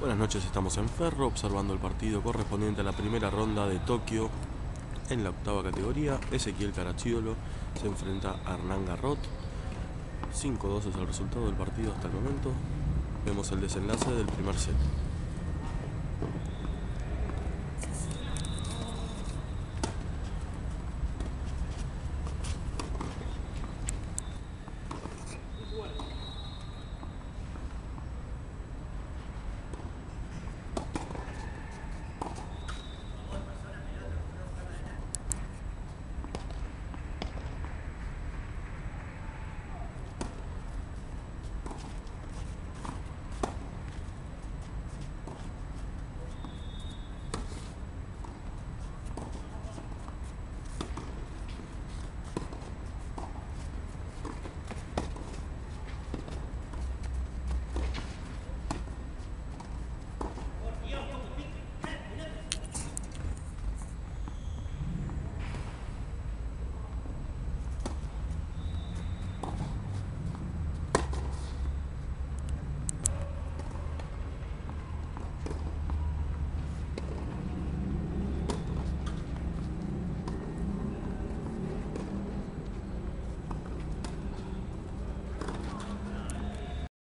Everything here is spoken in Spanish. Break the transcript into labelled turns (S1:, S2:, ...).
S1: Buenas noches, estamos en Ferro observando el partido correspondiente a la primera ronda de Tokio en la octava categoría. Ezequiel Carachiolo se enfrenta a Hernán Garrot. 5-2 es el resultado del partido hasta el momento. Vemos el desenlace del primer set.